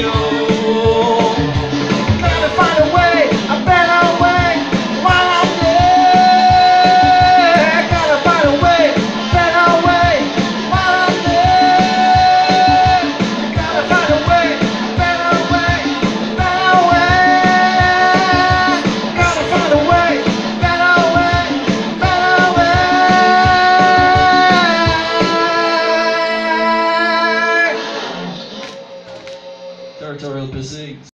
Señor. Territorial pursuit.